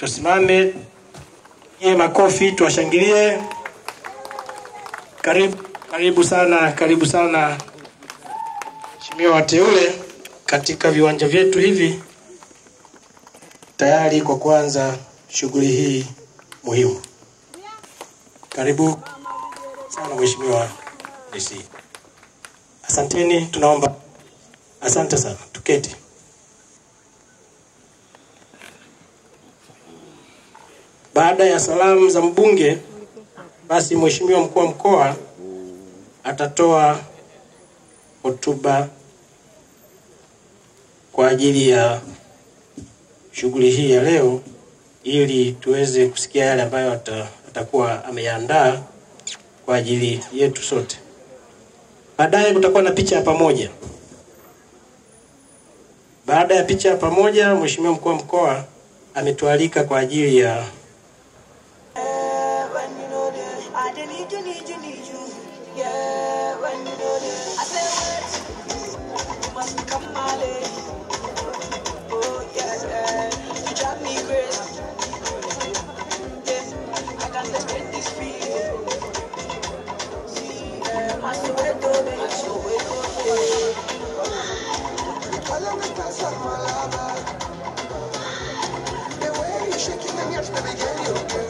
Tusimame, ye makofi, tuwashangilie. Karibu, karibu sana, karibu sana mheshimiwa wateule katika viwanja vyetu hivi, tayari kwa kuanza shughuli hii muhimu. Karibu sana mheshimiwa DC. Asanteni, tunaomba. Asante sana, tuketi. Baada ya salamu za mbunge, basi mheshimiwa mkuu wa mkoa atatoa hotuba kwa ajili ya shughuli hii ya leo, ili tuweze kusikia yale ambayo atakuwa ameyaandaa kwa ajili yetu sote. Baadaye kutakuwa na picha ya pamoja. Baada ya picha ya pamoja, mheshimiwa mkuu wa mkoa ametualika kwa ajili ya need you, need you, need you. Yeah, when you know this. I said, wait, you must become my lady. Oh, yeah, eh. yeah. You drive me crazy. Yeah, I can't explain this feeling. See, yeah, my soweto, my soweto, yeah. All of the past of my lover. The way you're shaking and you're still getting okay.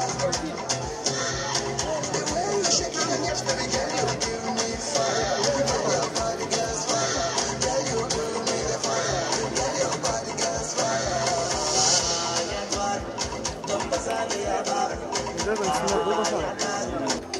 你这个吃的多少？